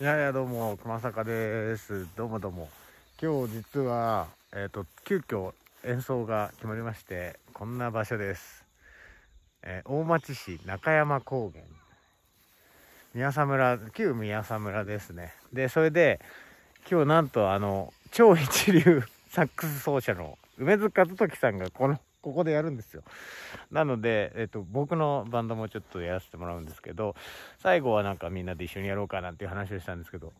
いやいやどうも熊坂です。どうもどうも。今日実はえっ、と急遽演奏が決まりましてこんな場所です、えー大町市中山高原。宮佐村旧宮佐村ですね。でそれで今日なんとあの超一流サックス奏者の梅津和時さんがこのここでやるんですよ。なので、えっと僕のバンドもちょっとやらせてもらうんですけど最後はなんかみんなで一緒にやろうかなんていう話をしたんですけど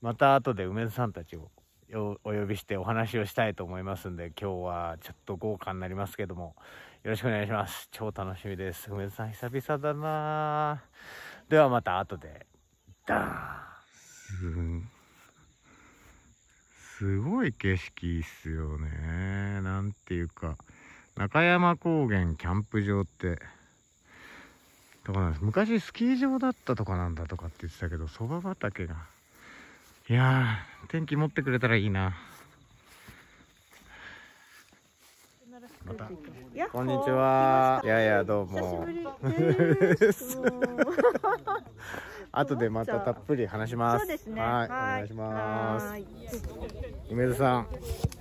また後で梅津さんたちをお呼びしてお話をしたいと思いますんで今日はちょっと豪華になりますけどもよろしくお願いします。超楽しみです。梅津さん久々だな。ではまた後で。ダーン。すごい景色っすよね。なんていうか。中山高原キャンプ場ってとかなんです。昔スキー場だったとかなんだとかって言ってたけどそば畑が。いやー天気持ってくれたらいいな。また。こんにちは。いやいやどうも。後でまたたっぷり話します。そうですね。はい、お願いします梅津さん、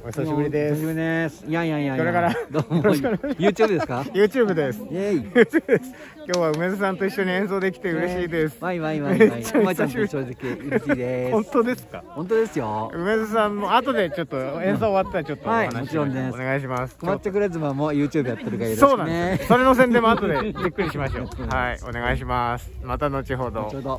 お久しぶりです久し。ぶりです。いやいやいや。これからどうも。YouTube ですか？YouTube です。イェイ。YouTube です。今日は梅津さんと一緒に演奏できて嬉しいです。ワイワイワイワイ。めっちゃおちゃん久しぶりと一緒で嬉しいで本す。当ですか？本当ですよ。梅津さんも後でちょっと演奏終わったらちょっとおはい話しもちろんですお願いします。困っちゃくれずまも YouTube やってるからよろしそうくねなんです。。それの宣伝も後でゆっくりしましょう。はい、お願いします。また後ほどちょう。ど。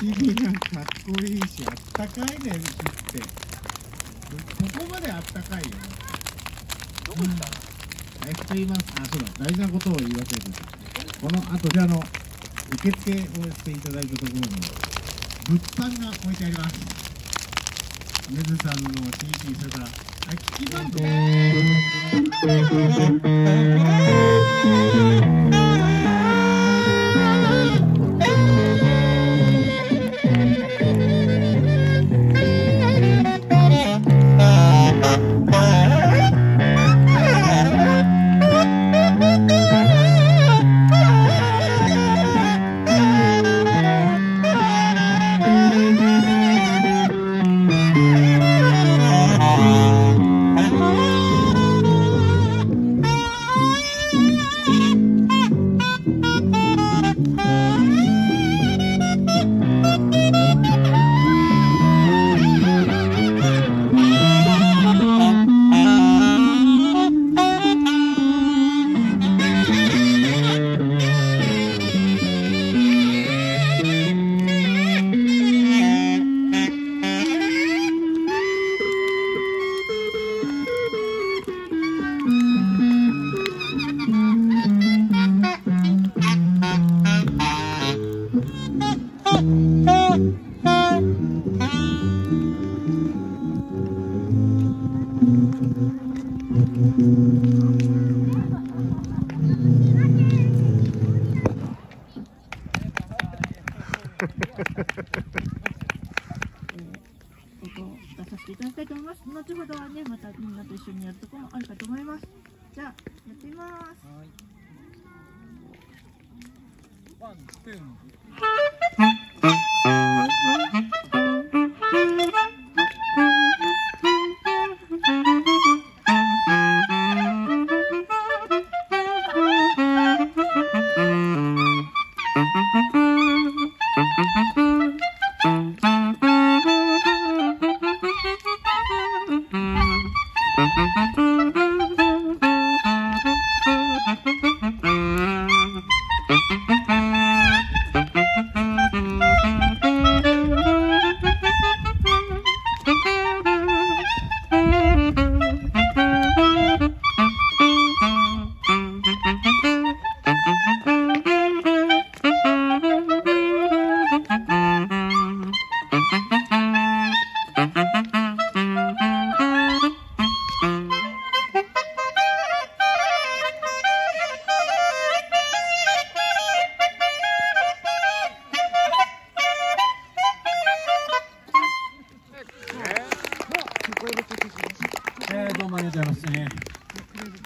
焚き火がかっこいいし、あったかいね、木って。ここまであったかいよね。どこ行ったのえっと言います。あ、そうだ、大事なことを言い忘れてた。この後、こちらの受付をしていただいたところに、物販が置いてあります。梅津さんの CD、それから、空き地バンド。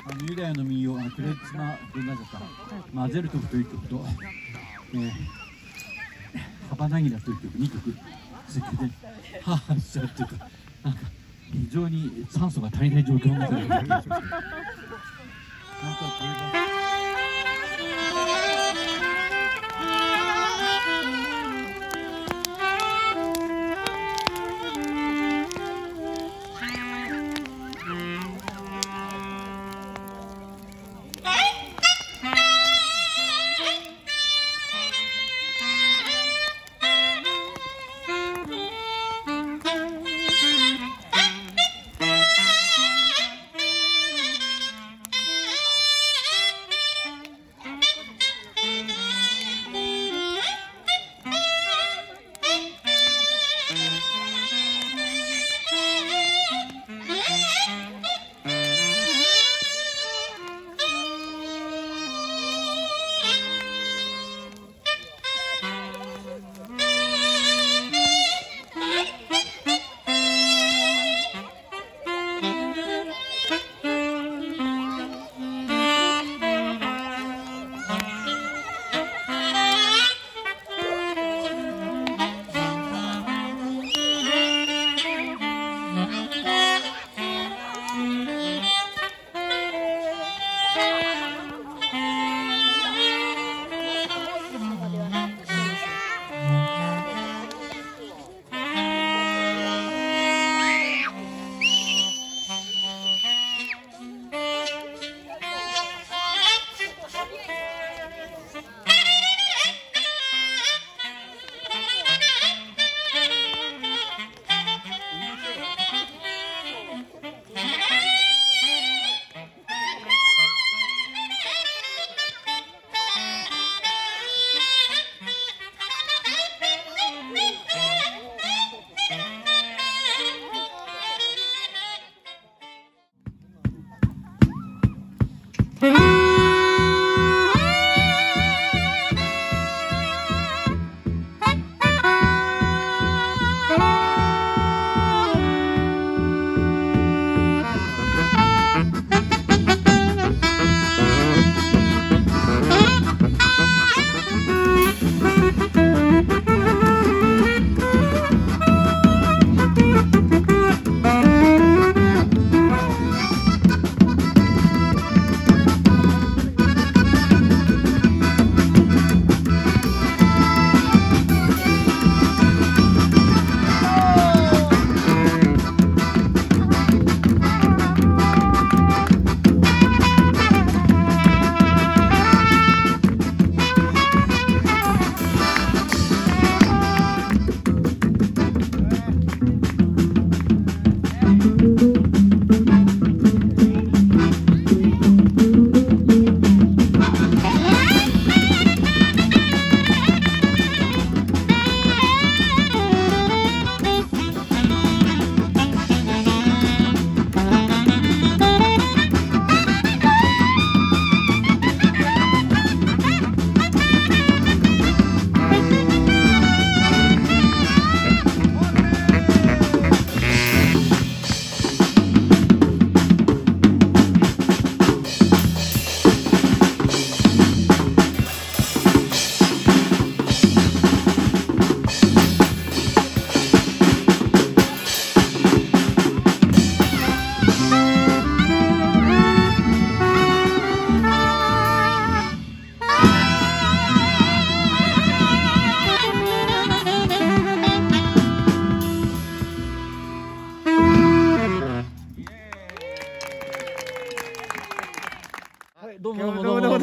あのユダヤの民謡、あのクレッツマどんなだった、混ぜる曲という曲と、えー、ハバナギラという曲、2曲続けて、はぁはぁしちゃうというか、なんか非常に酸素が足りない状況の中でなんかこ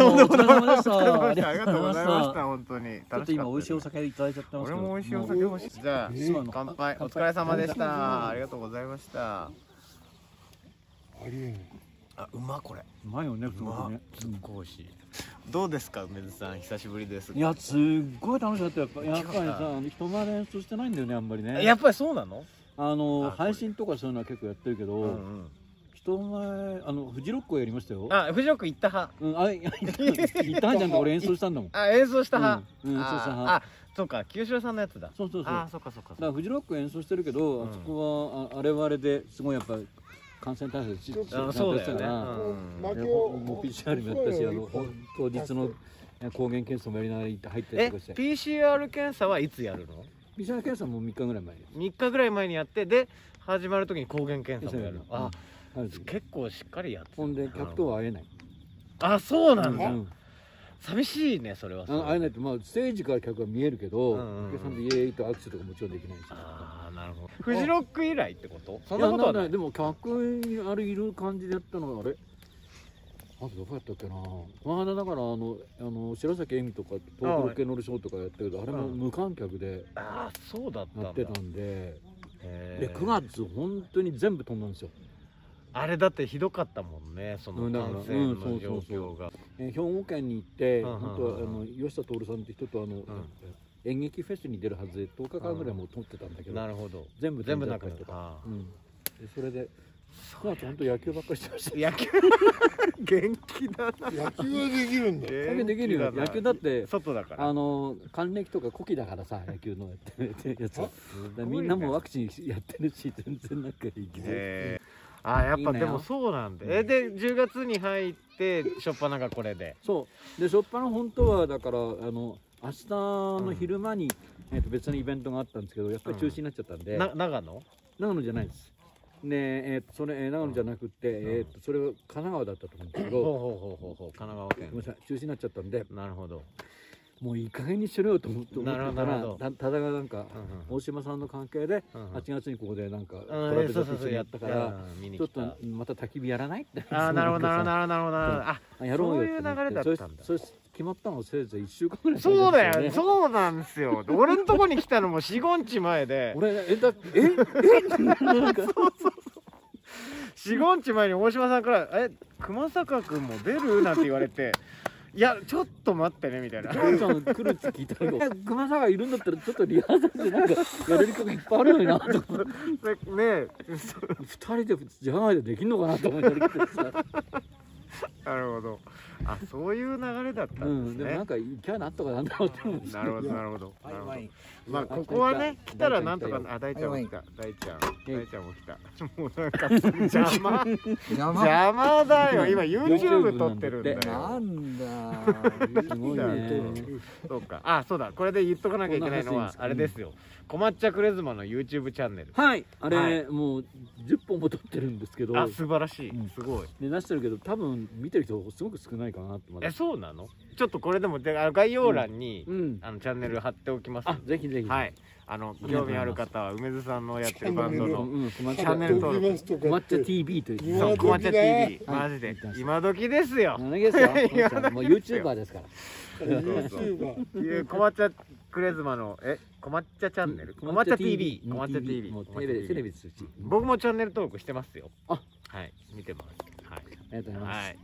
どどうもうもどうもどうも。ありがとうございました。ち本当に。ょっと今美味しいお酒いただいちゃってますけど。俺も美味しいお酒欲しい。じゃあ、乾杯。お疲れ様でした。ありがとうございました。あ、うまこれ。うまいよね、すごくね。すっごい美味しい。どうですか、梅津さん、久しぶりです。いや、すっごい楽しかったよ。やっぱやっぱりさ、人前で演奏してないんだよね、あんまりね。やっぱりそうなの？あのあ配信とかそういうのは結構やってるけど、うんうん。人前あのフジロックをやりましたよ。あ、藤岡行った派。うん、あ、いやいた、いたじゃんか、俺演奏したんだもん。あ、演奏した派。うんうん演奏した派。ああ、そうか、清志郎さんのやつだ。そうそうそう。あだ、そっかそっかか。らフジロック演奏してるけど、うん。あそこはああれはあれですごいやっぱ感染対策しあそうだよね、うもう PCR もやったしあの当日の抗原検査もやりながら入ったりえとかして。PCR 検査はいつやるの？PCR 検査も3日ぐらい前に3日ぐらい前にやってで始まる時に抗原検査もやる。のそうやるあある結構しっかりやってほんで客とは会えない。あそうなんだ、うん寂しいねそれは。会えないってまあステージから客が見えるけど、うんお客さん。とイエーイと握手とかもちろんできないし。ああなるほど。フジロック以来ってこと？そんなことはない。でも客あれいる感じでやったのはあれ。あとどこやったっけな。まだだからあのあの白崎恵美とか東京ロケノルショーとかやったけどあれも無観客でああそうだったやってたんで。へでー9月本当に全部飛んだんですよあれだってひどかったもんねその感染うんそうの状そうそう。況が。えー兵庫県に行って、うんうんうん。本当はあの吉田徹さんって人とあの、演劇フェスに出るはずで10日間ぐらいもう撮ってたんだけど、なるほど。全部全部なくった。うん、でそれで9月本当野球ばっかりしてました。ー野球。元気だな。野球はできるんだ。野球できるよ。野球だって外だから。あの還暦とか古希だからさ野球のやってるやつはだからみんなもうワクチンやってるし全然なんかいいけど、へーあーやっぱでもそうなんだ。えで10月に入ってしょっぱながこれで？そう。でしょっぱな本当はだからあの明日の昼間に、えー、と別のイベントがあったんですけどやっぱり中止になっちゃったんで、な長野？長野じゃないです。で、えー、とそれ、えー長野じゃなくて、えー、とそれは神奈川だったと思うんですけど。ほうほうほうほうほう神奈川ごめん県なさい。中止になっちゃったんで。なるほどもういい加減にしろよと思って思ってたらたただがなんかうん大島さんの関係でうんうん。8月にここでなんかトうんラベルそうそうそうと一緒にやったからちょっとまた焚き火やらない？って。ああなるほどなるほどなるほど。ああやろうよそういう流れだったんだ。決まったのせいぜい1週間ぐらいそうだよ。ねそうなんですよ。俺んとこに来たのも45日前で。俺えだえ？え？なんか。45日前に大島さんから「え熊坂君も出る?」なんて言われて「いやちょっと待ってね」みたいな。母ちゃん来るって聞いたけど熊坂いるんだったらちょっとリハーサルでなんかやれる曲いっぱいあるのになと。思ってね二人でじゃないでできんのかなと思ってやりきってさ なるほど。あそういう流れだったうんんですね。でもなんかキャなんとかなんだろうって思うんですなるほどなるほど。なるほど。まああここはね来たらなんとか大ちゃんあ大ちゃんも来た。大ちゃん。い大ちゃんも来た。もうなんか邪魔。邪魔。だよ。今 YouTube 撮ってるんだよ。なんだ。すごいねそうか。あそうだ。これで言っとかなきゃいけないのはあれですよこまっちゃクレズマの YouTube チャンネル。はい。あれ、はい。もう10本も撮ってるんですけど。あ素晴らしい。うん。すごい。で出してるけど多分見てる人すごく少ないかなってまだ。えそうなの？ちょっとこれでもであの概要欄にうん。あのチャンネル貼っておきますあぜひぜひ。はい。あの興味ある方は梅津さんのやってるバンドのチャンネル登録。抹茶 TV という。そう、こまっちゃ TV、はいマジで、今時ですよ。何 ですよ。もう YouTuber ですから。いうこまっちゃクレズマの、え、こまっちゃチャンネル。こまっちゃ TV、こまっちゃ TV もう。テレビテレビですし僕もチャンネル登録してますよ。あはい、見てます。はい。ありがとうございます、はい。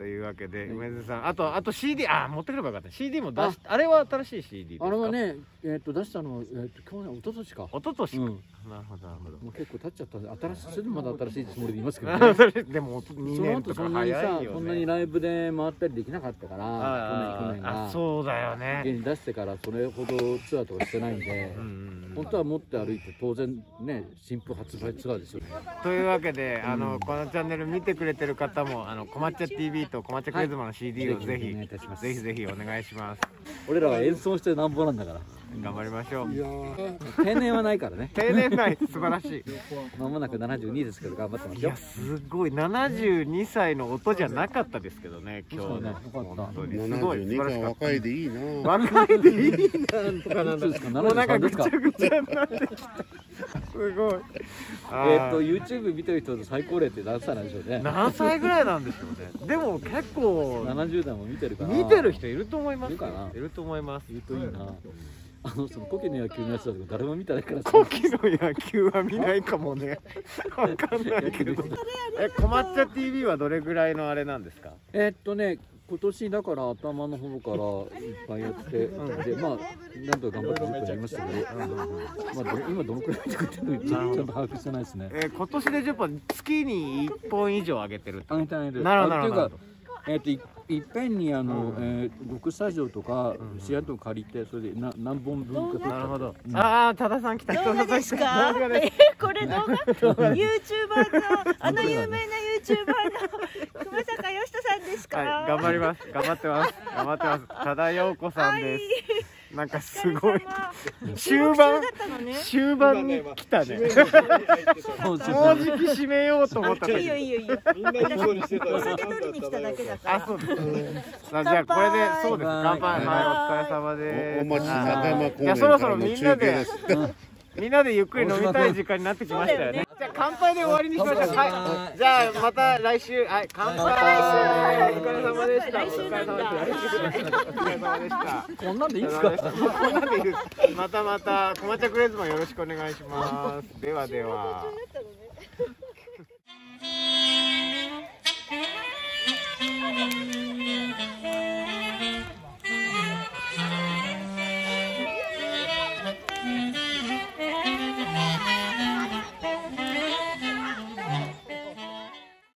というわけで、梅津さん、あと、あと CD、あ、持ってくればよかった。CD も出し、あれは新しい CD。あれは。ねえっ、と出したのはえっ、と去年一昨年か一昨年か。うんなるほど、なるほど。もう結構経っちゃったんで新しいそれでもまだ新しいつもりでいますけどねあそれでも2その年とか後そんなに早いよさそんなにね。ライブで回ったりできなかったからあ去年去年があ、そうだよね。現に出してからそれほどツアーとかしてないんでうん本当は持って歩いて当然ね新譜発売ツアーですよね。というわけで、あのこのチャンネル見てくれてる方もあのこまっちゃ TV とこまっちゃクレズマの CD をはいぜひ、ぜひぜひお願いします。俺らは演奏してなんぼなんだから頑張りましょう。定年はないからね。定年内素晴らしい。まもなく72ですけど頑張ってますいよやすごい。72歳の音じゃなかったですけどね今日ね。本当に。すごい。素72晴らしかっか若いでいいな。た若いでいいなんとかなんですか？もうなんか？73ですかぐちゃぐちゃになってきた。すごい。あえっ、ーと YouTube 見てる人の最高齢って何歳なんでしょうね？何歳ぐらいなんでしょうね。でも結構70代も見てるから見てる人いると思いますいるかな？いると思います。いるといいなあのその古希の野球のやつだけど誰も見てないからさ。古希の野球は見ないかもね。わかんないけど。えこまっちゃ TV はどれぐらいのあれなんですか？えーっとね今年だから頭の方からいっぱいやって、でまあなんとか頑張って10個やりましたけど、まあ、ど今どのくらい見てくれてるのかちゃんと把握してないですね。えー今年で10本月に1本以上上げてるあげてあげてなるほどなるほど。えーっといいっぺんにあの、うん。えー、極スタジオとかうん。シアトル借りてそれでな何本分か撮っなるほど、うん。ああ多田さん来た。動画ですか？動画ですこれ動画？YouTuber のあの有名な YouTuber の 熊坂よしとさんですか、はい頑張ります。頑張ってます。頑張ってます多田陽子さんです、なんかすごい。終盤。終盤。に来たね。もうじき締めようと思ったいいよ時いいよいいよ。みんないい子にしてたお酒取りに来ただけだから。あそうですあじゃあこれでそうです。乾杯。はいお疲れ様です。おお待ちはい。中山公いや園からそろそろの中継みんなで。ですみんなでゆっくり飲みたい時間になってきましたよね。じゃあ乾杯で終わりにしましょう。はい。じゃあまた来週はい乾杯。お疲れ様でした。お疲れ様でした。お疲れ様でした。こんなんでいいおですか？こんなんでいいですまたまたコマチャクレーズもよろしくお願いします。ではでは。